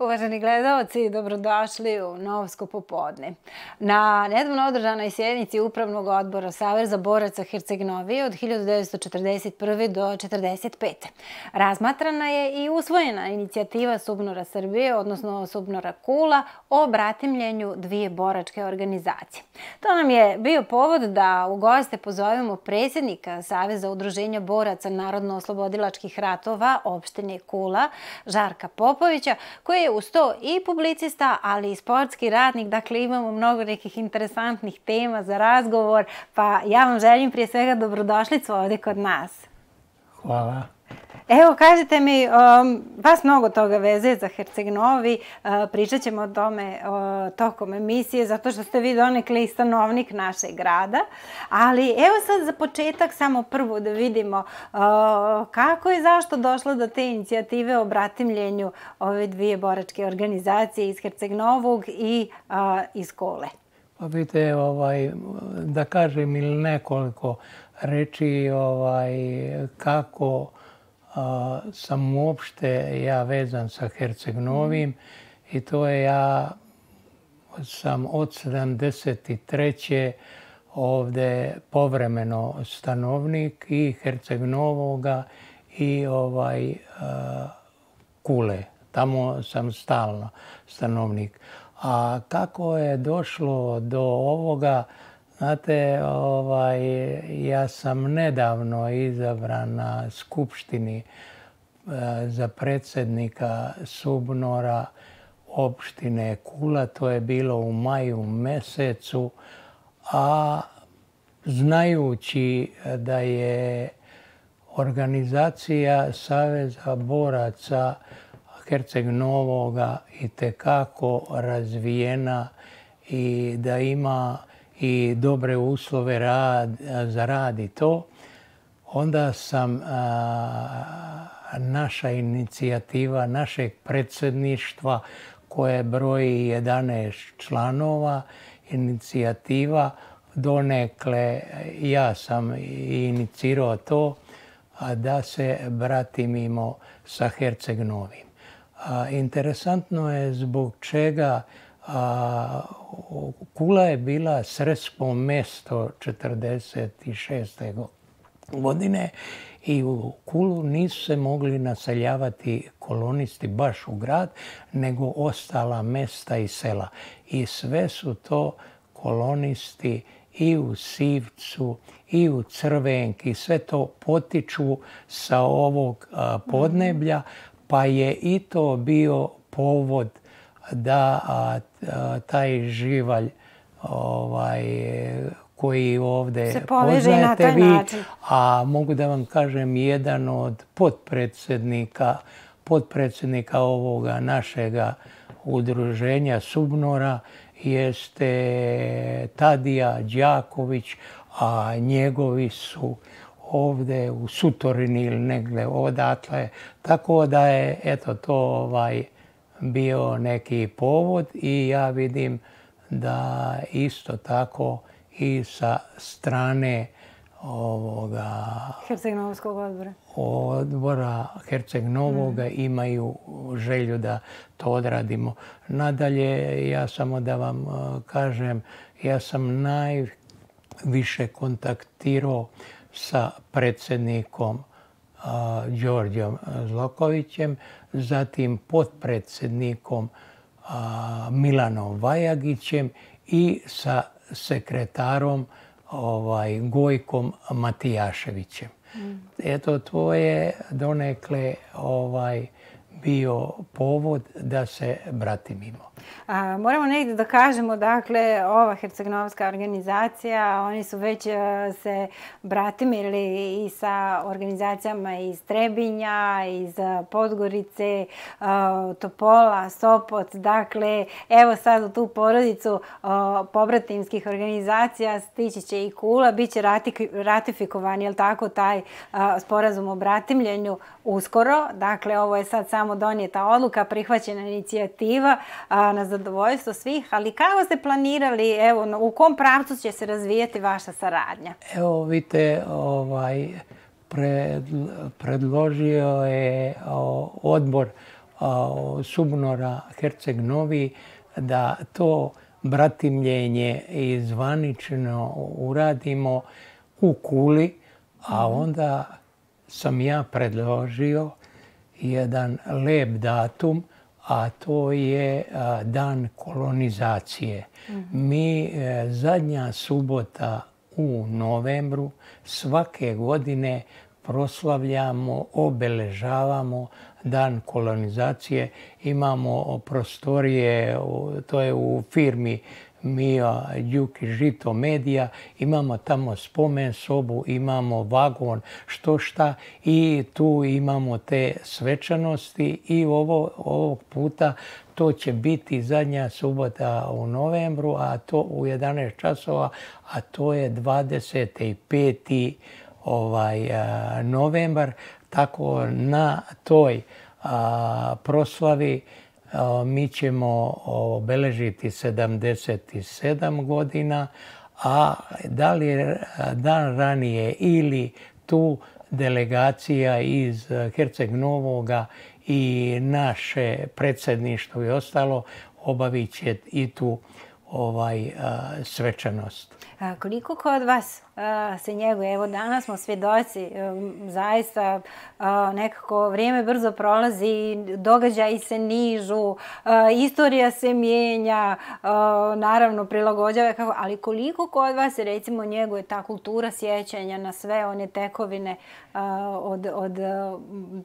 Uvaženi gledalci, dobrodošli u Novsko popodne. Na nedavno održanoj sjednici Upravnog odbora Saveza boraca Herceg-Novi od 1941. do 1945. razmatrana je i usvojena inicijativa Subnora Srbije, odnosno Subnora Kula, o bratimljenju dvije boračke organizacije. To nam je bio povod da u goste pozovemo predsjednika Saveza udruženja boraca Narodno-oslobodilačkih ratova opštine Kula, Žarka Popovića, koji je uz to i publicista, ali i sportski radnik. Dakle, imamo mnogo nekih interesantnih tema za razgovor, pa ja vam želim prije svega dobrodošlicu ovdje kod nas. Hvala. Evo, kažite mi, um, vas mnogo toga veze za Herceg-Novi, uh, pričat ćemo o tome tokom emisije, zato što ste vi donekli stanovnik našeg grada, ali evo sad za početak samo prvo da vidimo uh, kako i zašto došlo do te inicijative o bratimljenju ove dvije boračke organizacije iz Herceg-Novog i uh, iz Kole. Pa vidite, ovaj, da kažem ili nekoliko reči ovaj, kako sam uopšte ja vezan sa Herceg Novim i to je ja sam od 73. ovde povremeno stanovnik i Herceg Novoga i ovaj Kule. Tamo sam stalno stanovnik. A kako je došlo do ovoga, Znate, ovaj, ja sam nedavno izabran na Skupštini e, za predsjednika Subnora opštine Kula. To je bilo u maju mesecu. A znajući da je organizacija Saveza boraca Herceg Novoga i tekako razvijena i da ima i dobre uslove rad, za rad i to, onda sam naša inicijativa, našeg predsjedništva koje broji 11 članova, inicijativa donekle ja sam inicirao to da se bratimimo sa Herceg Novim. Interesantno je zbog čega Kula je bila sredsko mesto 46. godine i u Kulu nisu se mogli naseljavati kolonisti baš u grad, nego ostala mesta i sela. I sve su to kolonisti i u Sivcu i u Crvenki, sve to potiču sa ovog podneblja, pa je i to bio povod da taj živalj ovaj, koji ovdje poznajete vi, a mogu da vam kažem jedan od potpredsjednika, potpredsjednika ovoga našega udruženja Subnora jeste Tadija Đaković, a njegovi su ovdje u Sutorini ili negdje odatle. Tako da je eto to ovaj, bio neki povod i ja vidim da isto tako i sa strane ovoga Herceg-Novskog odbora. Odbora Herceg-Novoga mm. imaju želju da to odradimo. Nadalje, ja samo da vam e, kažem, ja sam najviše kontaktirao sa predsjednikom Đorđom Zlokovićem, zatim potpredsjednikom Milanom Vajagićem i sa sekretarom ovaj, Gojkom Matijaševićem. Mm. Eto, to je donekle ovaj, bio povod da se bratimimo. Moramo negdje da kažemo, dakle, ova hercegnovska organizacija, oni su već e, se bratimili i sa organizacijama iz Trebinja, iz Podgorice, uh, Topola, Sopot. Dakle, evo sad u tu porodicu pobratimskih organizacija stići će i Kula, bit će ratifikovan, jel tako, taj sporazum o bratimljenju uskoro. Dakle, ovo je sad samo donijeta odluka, prihvaćena inicijativa na zadovoljstvo svih, ali kako ste planirali, evo, u kom pravcu će se razvijati vaša saradnja? Evo, vidite, ovaj, predložio je odbor Subnora Herceg Novi da to bratimljenje i zvanično uradimo u Kuli, a mhm. onda sam ja predložio jedan lep datum, a to je dan kolonizacije. Mhm. Mi e, zadnja subota u novembru svake godine proslavljamo, obeležavamo dan kolonizacije. Imamo prostorije, to je u firmi Mija Đuki Žito Medija, imamo tamo spomen sobu, imamo vagon, što šta i tu imamo te svečanosti i ovo, ovog puta to će biti zadnja subota u novembru, a to u 11 časova, a to je 25. Ovaj, novembar, tako na toj proslavi mi ćemo obeležiti 77 godina, a da li dan ranije ili tu delegacija iz Herceg Novoga i naše predsjedništvo i ostalo obavit će i tu ovaj, svečanost. Koliko kod vas se njeguje? Evo danas smo svjedoci, zaista nekako vrijeme brzo prolazi, događaji se nižu, istorija se mijenja, naravno prilagođava, ali koliko kod vas recimo njeguje ta kultura sjećanja na sve one tekovine od, od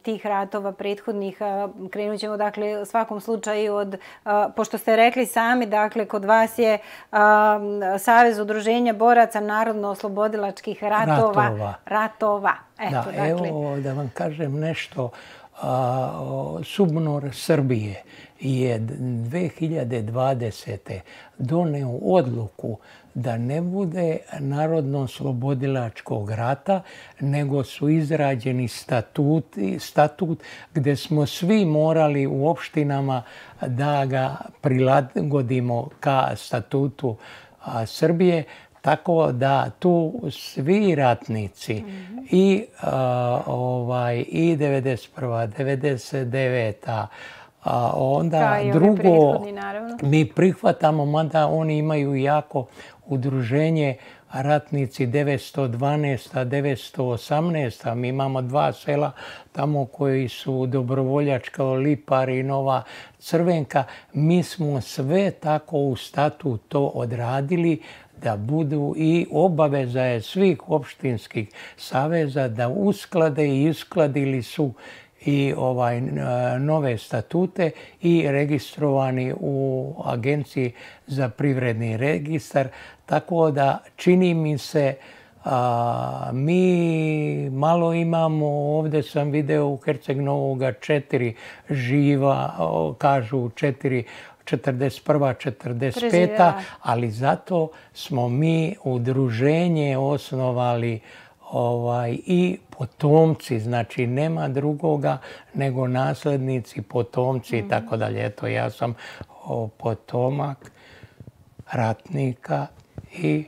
tih ratova prethodnih. Krenut ćemo dakle u svakom slučaju od, pošto ste rekli sami, dakle kod vas je Savez udruženja boraca narodno-oslobodilačkih ratova. Ratova. ratova. Eto, da, dakle. Evo da vam kažem nešto. Subnor Srbije je 2020. doneo odluku da ne bude narodno-slobodilačkog rata, nego su izrađeni statuti, statut gdje smo svi morali u opštinama da ga prilagodimo ka statutu Srbije. Tako da tu svi ratnici i, ovaj, i 91. 99. A onda drugo, mi prihvatamo, mada oni imaju jako udruženje ratnici 912. 918. Mi imamo dva sela tamo koji su dobrovoljačka Lipar i Nova Crvenka. Mi smo sve tako u statu to odradili da budu i obaveza svih opštinskih saveza da usklade i iskladili su i ovaj nove statute i registrovani u Agenciji za privredni registar. Tako da čini mi se mi malo imamo, ovdje sam video u Herceg Novoga četiri živa, kažu četiri 41. 45. ali zato smo mi udruženje osnovali ovaj, i potomci, znači nema drugoga nego naslednici, potomci i mhm. tako dalje. Eto, ja sam potomak ratnika i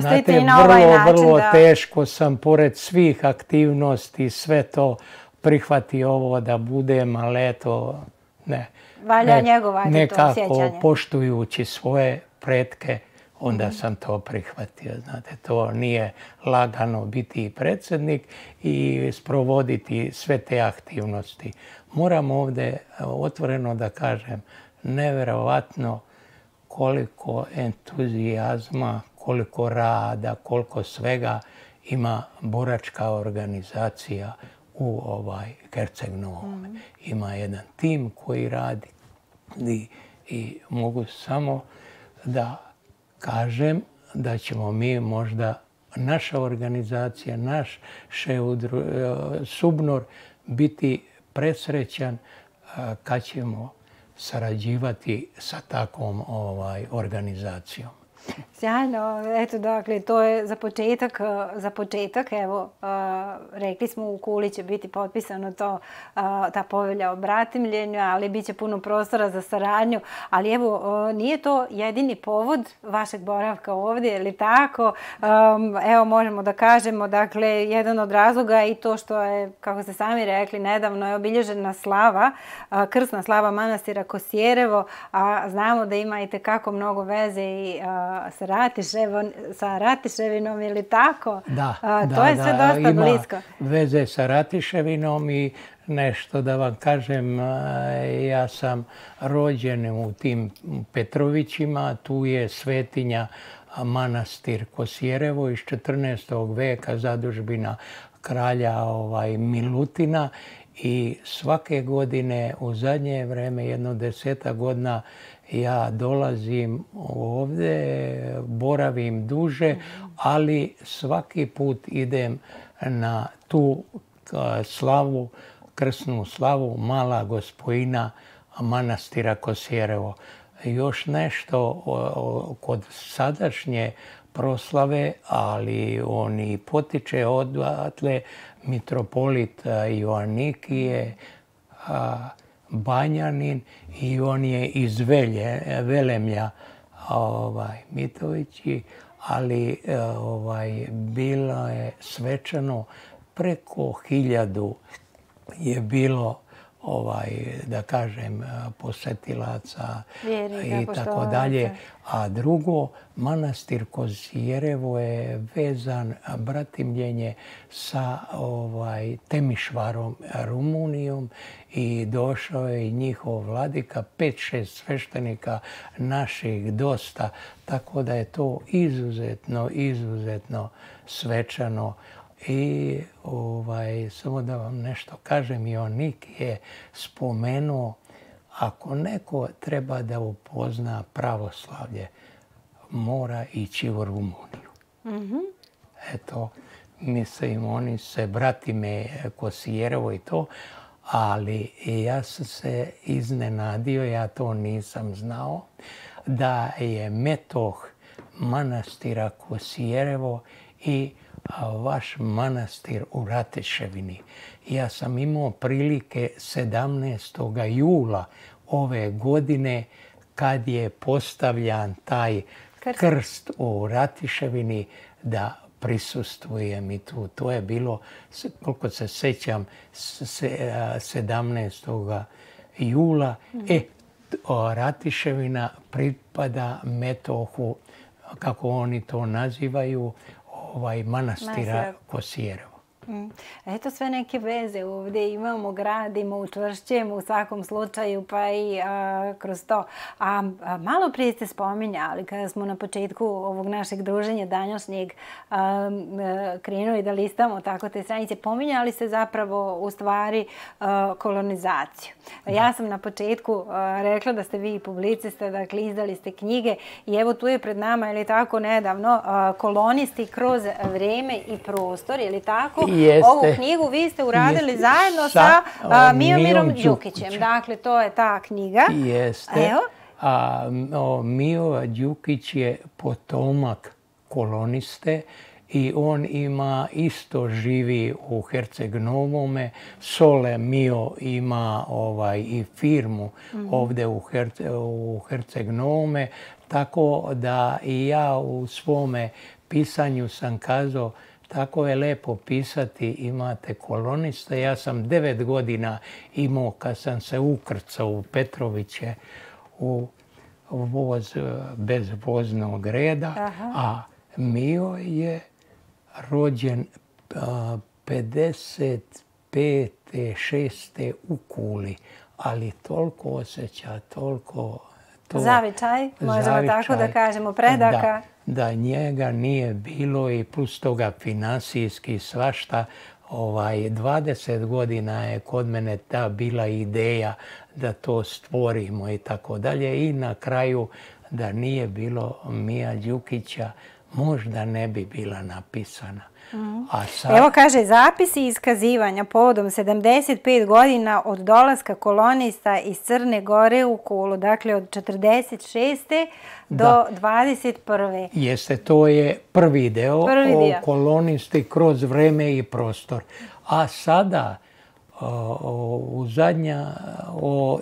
Znate, na vrlo, ovaj način, vrlo teško sam, pored svih aktivnosti, sve to prihvati ovo da budem, ali eto, ne. Valja ne, Nekako poštujući svoje pretke, onda sam to prihvatio. Znate, to nije lagano biti predsjednik i sprovoditi sve te aktivnosti. Moram ovdje otvoreno da kažem, nevjerovatno koliko entuzijazma, koliko rada, koliko svega ima boračka organizacija u ovaj Herceg Novom. Ima jedan tim koji radi i, i mogu samo da kažem da ćemo mi možda, naša organizacija, naš e, Subnor biti presrećan e, kad ćemo sarađivati sa takvom ovaj, organizacijom. Sjajno, eto dakle, to je za početak, za početak, evo, rekli smo u Kuli će biti potpisano to, ta povelja o bratimljenju, ali bit će puno prostora za saradnju, ali evo, nije to jedini povod vašeg boravka ovdje, ili tako? Evo, možemo da kažemo, dakle, jedan od razloga i to što je, kako ste sami rekli, nedavno je obilježena slava, krsna slava manastira Kosijerevo, a znamo da ima i tekako mnogo veze i sa sa Ratiševinom ili tako? Da, To je sve dosta ima blisko. veze sa Ratiševinom i nešto da vam kažem, ja sam rođen u tim Petrovićima, tu je svetinja manastir Kosjerevo iz 14. veka zadužbina kralja ovaj, Milutina i svake godine u zadnje vrijeme, jedno deseta godina, ja dolazim ovdje, boravim duže, ali svaki put idem na tu slavu, krsnu slavu Mala gospojina manastira Kosjerevo. Još nešto kod sadašnje proslave, ali on i potiče odatle mitropolit Joannikije, Banjanin i on je iz Velje, Velemlja ovaj, Mitovići, ali ovaj, bilo je svečano preko hiljadu je bilo ovaj, da kažem, posetilaca i tako dalje. A drugo, manastir Kozjerevo je vezan bratimljenje sa ovaj, Temišvarom Rumunijom i došao je njihov vladika, pet, šest sveštenika naših dosta, tako da je to izuzetno, izuzetno svečano. I ovaj, samo da vam nešto kažem, Ionik je spomenuo ako neko treba da upozna pravoslavlje, mora ići u Rumuniju. mm Eto, mislim, oni se, brati me Kosijerovo i to, ali ja sam se iznenadio, ja to nisam znao, da je metoh manastira Kosijerevo i vaš manastir u Rateševini. Ja sam imao prilike 17. jula ove godine kad je postavljan taj krst u Ratiševini da prisustvujem i tu. To je bilo, koliko se sećam, 17. jula. Mhm. E, Ratiševina pripada Metohu, kako oni to nazivaju, ovaj manastira Kosijerovo. Mm. Eto sve neke veze ovdje imamo, gradimo, učvršćujemo u svakom slučaju pa i kroz to. A, malo prije ste spominjali kada smo na početku ovog našeg druženja današnjeg krenuli da listamo tako te stranice, pominjali ste zapravo u stvari kolonizaciju. Ja sam na početku rekla da ste vi publicista, dakle izdali ste knjige i evo tu je pred nama, ili tako nedavno, kolonisti kroz vrijeme i prostor, ili tako? Ovu knjigu vi ste uradili zajedno sa, Miomirom Đukićem. Dakle, to je ta knjiga. Jeste. A, Mio Đukić je potomak koloniste i on ima isto živi u Herceg Novome. Sole Mio ima ovaj i firmu mhm. ovdje u, Herce, u Herceg Novome. Tako da i ja u svome pisanju sam kazao tako je lepo pisati, imate koloniste. Ja sam devet godina imao kad sam se ukrcao u Petroviće u voz bez voznog reda, a Mio je rođen 55. 6. u Kuli, ali toliko osjeća, toliko... Zavičaj, možemo tako da kažemo, predaka da njega nije bilo i plus toga financijski svašta. Ovaj, 20 godina je kod mene ta bila ideja da to stvorimo i tako dalje. I na kraju da nije bilo Mija Đukića možda ne bi bila napisana. Evo kaže, zapisi iskazivanja povodom 75 godina od dolaska kolonista iz Crne Gore u Kulu, dakle od 46. do 21. Jeste, to je prvi deo o kolonisti kroz vreme i prostor. A sada u zadnja o,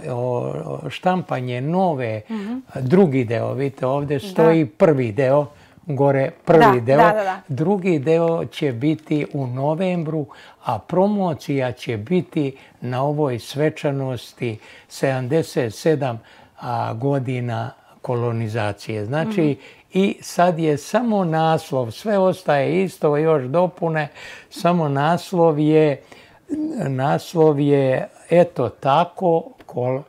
štampanje nove, mhm. drugi deo, vidite ovdje stoji prvi deo, gore prvi deo. Drugi deo će biti u novembru, a promocija će biti na ovoj svečanosti 77 godina kolonizacije. Znači, mhm. i sad je samo naslov, sve ostaje isto, još dopune, samo naslov je, naslov je eto tako, kol,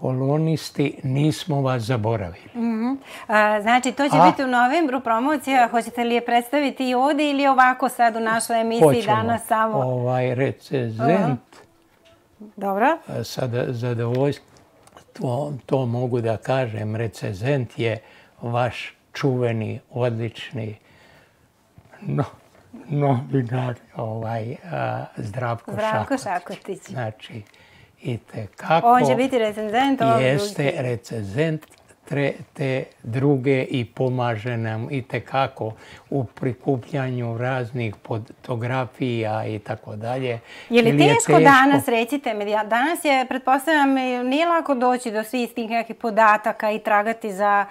kolonisti, nismo vas zaboravili. Mhm. znači, to će biti u novembru promocija. Hoćete li je predstaviti i ovdje ili ovako sad u našoj emisiji danas samo? Ovaj recezent. Dobro. Sada zadovoljstvo, to, mogu da kažem, recezent je vaš čuveni, odlični no, novinar ovaj, Zdravko, Zdravko Šakotić. Znači, i kako... On će biti recenzent Jeste recenzent te druge i pomaže nam i tekako u prikupljanju raznih fotografija i tako dalje. Je li teško, danas, recite mi, danas je, pretpostavljam, nije lako doći do svih tih nekakvih podataka i tragati za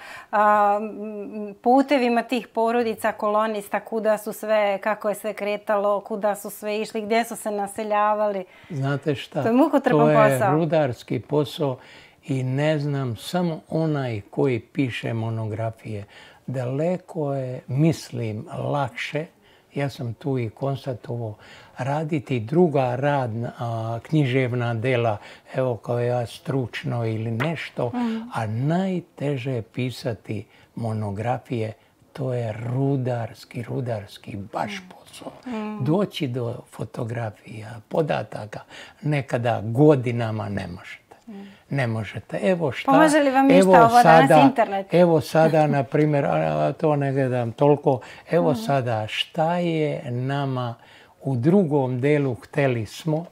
putevima tih porodica, kolonista, kuda su sve, kako je sve kretalo, kuda su sve išli, gdje su se naseljavali. Znate šta? To je. To je rudarski posao i ne znam, samo onaj koji piše monografije. Daleko je, mislim, lakše, ja sam tu i konstatovao, raditi druga radna, književna dela, evo kao ja stručno ili nešto, mhm. a najteže je pisati monografije, to je rudarski, rudarski baš mhm. posao. Mhm. Doći do fotografija, podataka, nekada godinama ne može ne možete. Evo šta... Pomaže li vam evo ovo sada, danas internet? Evo sada, na primjer, to ne gledam toliko, evo mhm. sada šta je nama u drugom delu hteli smo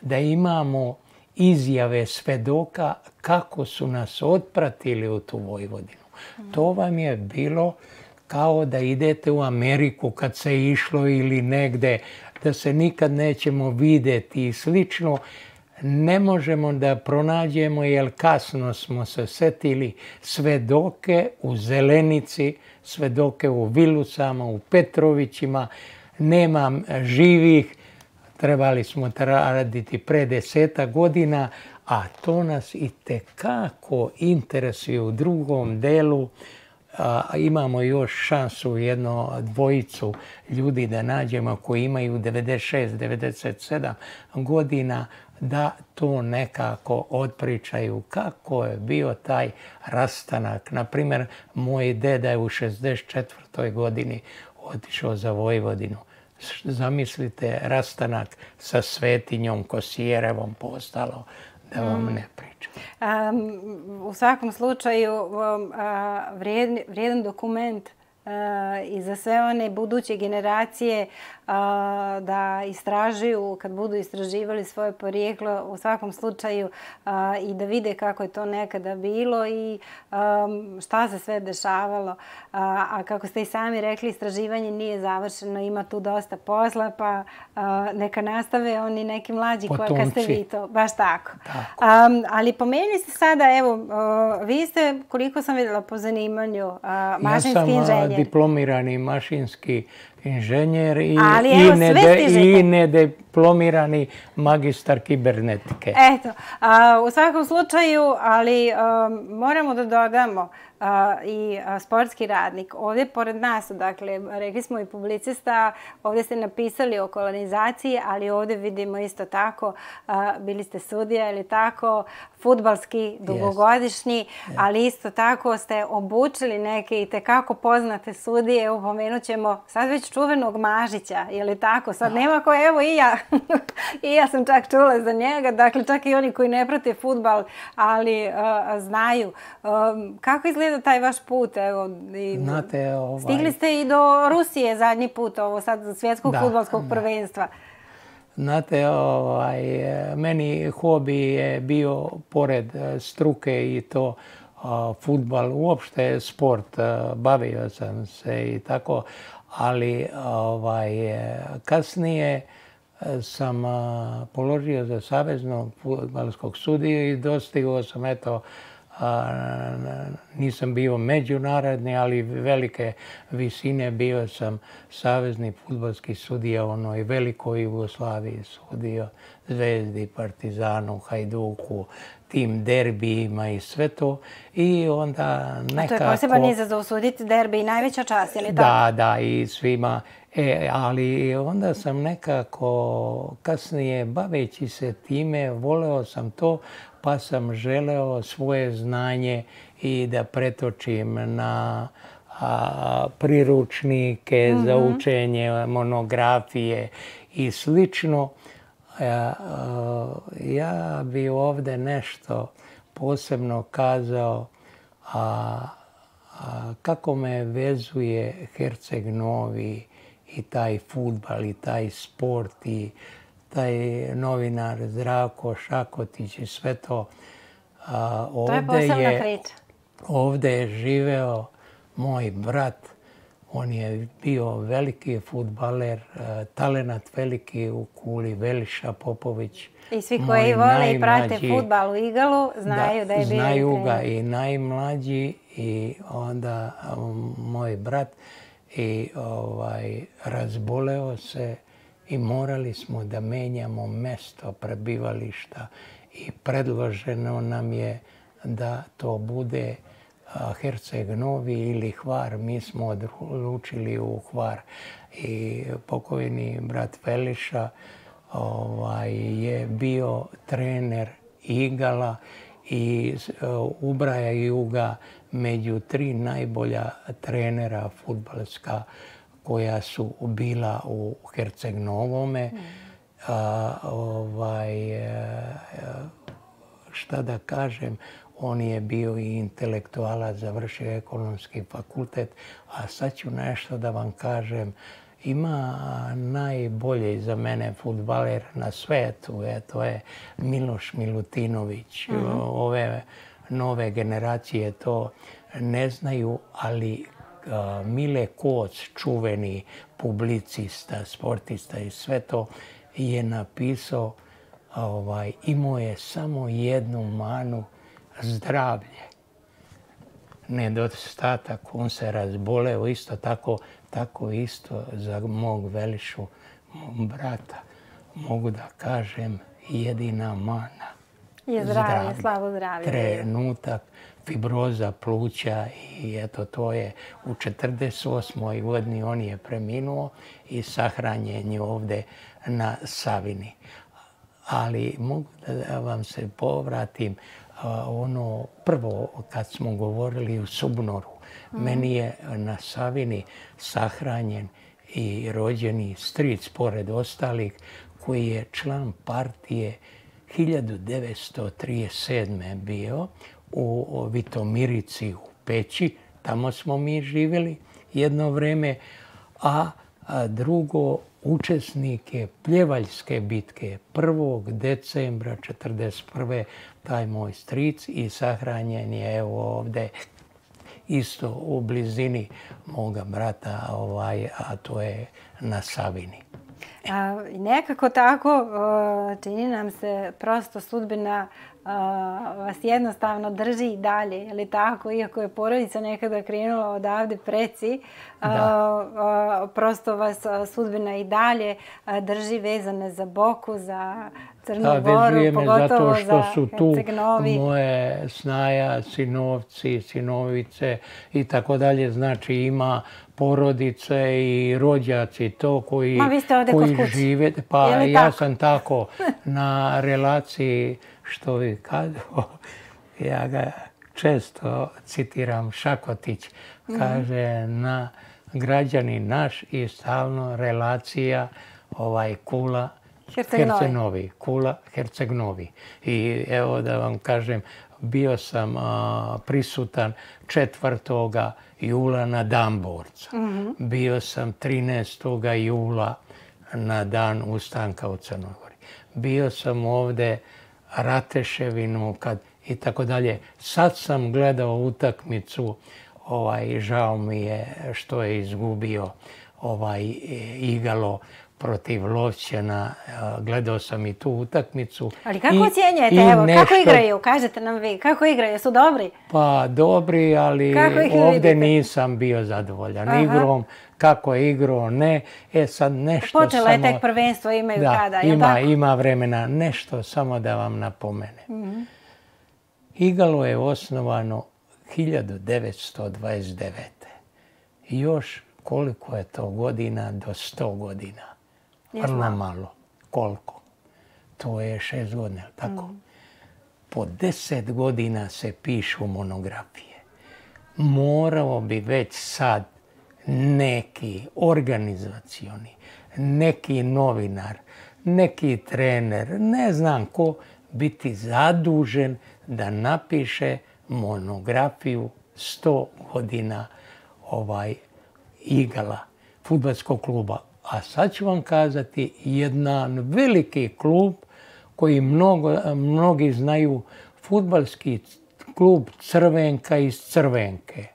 da imamo izjave svedoka kako su nas otpratili u tu Vojvodinu. Mhm. To vam je bilo kao da idete u Ameriku kad se išlo ili negde da se nikad nećemo vidjeti i slično ne možemo da pronađemo jer kasno smo se setili svedoke u Zelenici, svedoke u Vilusama, u Petrovićima, nemam živih, trebali smo raditi pre deseta godina, a to nas i tekako interesuje u drugom delu. imamo još šansu jedno dvojicu ljudi da nađemo koji imaju 96-97 godina, da to nekako odpričaju kako je bio taj rastanak. Naprimjer, moj deda je u 64. godini otišao za Vojvodinu. Zamislite rastanak sa Svetinjom Kosijerevom postalo da vam mm. ne pričam. u svakom slučaju vrijedan dokument i za sve one buduće generacije da istražuju kad budu istraživali svoje porijeklo u svakom slučaju i da vide kako je to nekada bilo i šta se sve dešavalo. A kako ste i sami rekli, istraživanje nije završeno, ima tu dosta posla, pa neka nastave oni neki mlađi koji ste vi to. Baš tako. ali pomenuli ste sada, evo, vi ste, koliko sam vidjela po zanimanju, mašinski inženjer. Ja diplomirani mašinski inženjer i, i, nediplomirani magistar kibernetike. Eto, u svakom slučaju, ali moramo da dodamo i sportski radnik. Ovdje pored nas, dakle, rekli smo i publicista, ovdje ste napisali o kolonizaciji, ali ovdje vidimo isto tako, bili ste sudija ili tako, futbalski, dugogodišnji, ali isto tako ste obučili neke i tekako poznate sudije. Evo, pomenut ćemo sad već čuvenog Mažića, je li tako? Sad nema ko, evo i ja, i ja sam čak čula za njega, dakle čak i oni koji ne prate futbal, ali znaju. kako izgleda izgleda taj vaš put? Evo, i, Znate, ovaj... Stigli ste i do Rusije zadnji put, ovo sad svjetskog futbolskog prvenstva. Znate, ovaj, meni hobi je bio pored e, struke i to futbal, uopšte sport, e, bavio sam se i tako, ali ovaj, e, kasnije sam položio za saveznog futbalskog sudiju i dostigao sam eto nisam bio međunarodni, ali velike visine bio sam savezni futbolski sudija u onoj velikoj Jugoslaviji sudio, Zvezdi, Partizanu, Hajduku, tim derbijima i sve to. I onda nekako... To je poseban izazov suditi derbi i najveća čast, je li tako? Da, da, i svima. E, ali onda sam nekako kasnije baveći se time, voleo sam to, pa sam želeo svoje znanje i da pretočim na priručnike za mhm. učenje, monografije i slično. Ja, bi ovdje nešto posebno kazao a, kako me vezuje Herceg Novi i taj futbal i taj sport i taj novinar Zdravko Šakotić i sve to. ovdje je Ovdje je živeo moj brat. On je bio veliki futbaler, talenat veliki u kuli, Veliša Popović. I svi koji vole i prate futbal u Igalu znaju da, je bio Znaju ga i najmlađi i onda moj brat i ovaj, razboleo se i morali smo da menjamo mesto prebivališta i predloženo nam je da to bude Herceg Novi ili Hvar. Mi smo odlučili u Hvar. I pokojni brat Feliša ovaj, je bio trener Igala i ubraja Juga među tri najbolja trenera futbalska koja su bila u Herceg Novome. ovaj, e, šta da kažem, on je bio i intelektualac, završio ekonomski fakultet, a sad ću nešto da vam kažem. Ima najbolje za mene futbaler na svetu, e, to je Miloš Milutinović. Mhm. Ove nove generacije to ne znaju, ali Mile Koc, čuveni publicista, sportista i sve to, je napisao, ovaj, imao je samo jednu manu, zdravlje. Nedostatak, on se razboleo isto tako, tako isto za mog Velišu, brata. Mogu da kažem jedina mana. Je zdravlje, slavo zdravlje. Trenutak fibroza pluća i eto to je u 48. godini on je preminuo i sahranjen je ovdje na Savini. Ali mogu da vam se povratim ono prvo kad smo govorili u Subnoru. Mhm. Meni je na Savini sahranjen i rođeni stric pored ostalih koji je član partije 1937. bio u Vitomirici u Peći, tamo smo mi živjeli jedno vrijeme, a drugo učesnike Pljevaljske bitke 1. decembra 1941. taj moj stric i sahranjen je ovdje isto u blizini moga brata, ovaj, a to je na Savini. A, nekako tako čini nam se prosto sudbina vas jednostavno drži i dalje, je li tako? Iako je porodica nekada krenula odavde preci, prosto vas sudbina i dalje drži vezane za Boku, za Crnu da, Goru, pogotovo zato što su tu moje snaja, sinovci, sinovice i tako dalje. Znači ima porodice i rođaci to koji, koji žive. Pa ja sam tako na relaciji što vi kažu, ja ga često citiram Šakotić, mhm. kaže na građani naš i stalno relacija ovaj kula Herceg Kula Herceg-Novi. I evo da vam kažem, bio sam prisutan 4. jula na Dan borca. Mhm. Bio sam 13. jula na dan ustanka u Crnoj Gori. Bio sam ovdje Rateševinu kad i tako dalje. Sad sam gledao utakmicu, ovaj, žao mi je što je izgubio ovaj Igalo protiv Lovćena. Gledao sam i tu utakmicu. Ali kako ocjenjujete? Evo, kako igraju? Kažete nam vi. Kako igraju? Su dobri? Pa dobri, ali ovdje nisam bio zadovoljan igrom. Kako je igrao, ne. E sad nešto Počelo je tek prvenstvo, imaju da, kada, ima, ima vremena. Nešto samo da vam napomenem. Mhm. Igalo je osnovano 1929. Još koliko je to godina do 100 godina. Vrlo malo. Koliko? To je šest godina, tako? Mm. Po deset godina se pišu monografije. Morao bi već sad neki organizacioni, neki novinar, neki trener, ne znam ko, biti zadužen da napiše monografiju 100 godina ovaj igala futbolskog kluba. A sad ću vam kazati jedan veliki klub koji mnogi znaju, futbalski klub Crvenka iz Crvenke.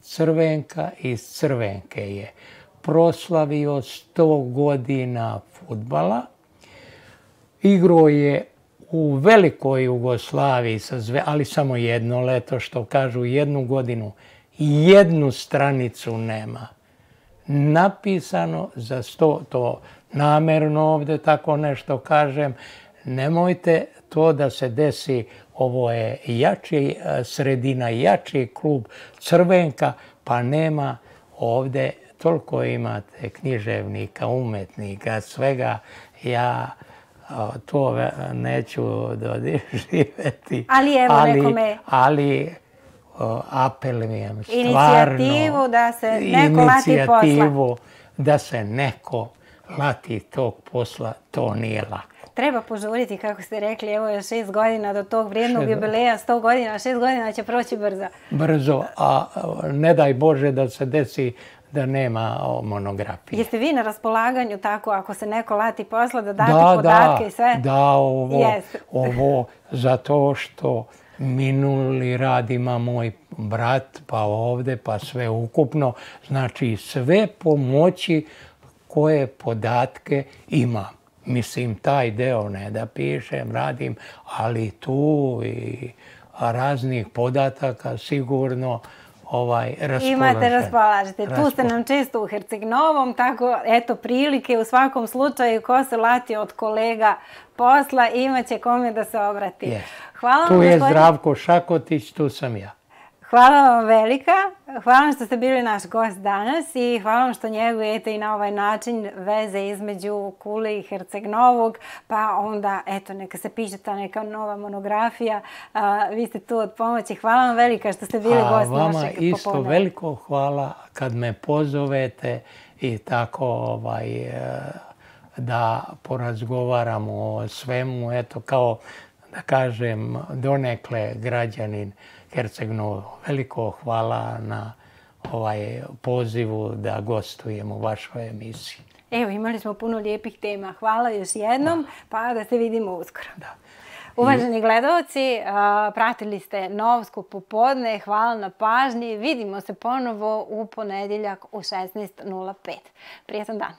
Crvenka iz Crvenke je proslavio 100 godina futbala. Igro je u velikoj Jugoslaviji, ali samo jedno leto, što kažu jednu godinu, jednu stranicu nema. Napisano za sto, to namerno ovdje tako nešto kažem, nemojte to da se desi, ovo je jači sredina, jači klub Crvenka, pa nema ovdje, toliko imate književnika, umetnika, svega, ja to neću doživjeti. Ali evo ali, nekome... Ali apelujem stvarno... Inicijativu da se neko lati posla. da se neko lati tog posla, to nije lako. Treba požuriti, kako ste rekli, evo je šest godina do tog vrijednog jubileja, sto godina, šest godina će proći brzo. Brzo, a ne daj Bože da se desi da nema monografije. Jeste vi na raspolaganju tako ako se neko lati posla da date da, podatke i sve? Da, ovo, ovo zato što minuli rad ima moj brat, pa ovdje, pa sve ukupno. Znači sve pomoći koje podatke ima. Mislim, taj deo ne da pišem, radim, ali tu i raznih podataka sigurno ovaj, Imate, raspolažete. Tu ste nam često u Herceg-Novom, tako eto prilike u svakom slučaju ko se lati od kolega posla imat će kome da se obrati. Hvala tu je Zdravko Šakotić, tu sam ja. Hvala vam velika, hvala vam što ste bili naš gost danas i hvala vam što njegujete i na ovaj način veze između Kule i Herceg Novog, pa onda eto neka se piše ta neka nova monografija, vi ste tu od pomoći. Hvala vam velika što ste bili gost našeg Vama isto veliko hvala kad me pozovete i tako ovaj, e, da porazgovaramo o svemu, eto kao da kažem donekle građanin Hercegnu veliko hvala na ovaj pozivu da gostujem u vašoj emisiji. Evo, imali smo puno lijepih tema. Hvala još jednom, pa da se vidimo uskoro. Da. Uvaženi gledalci, pratili ste Novsko popodne. Hvala na pažnji. Vidimo se ponovo u ponedjeljak u 16.05. Prijetan dan.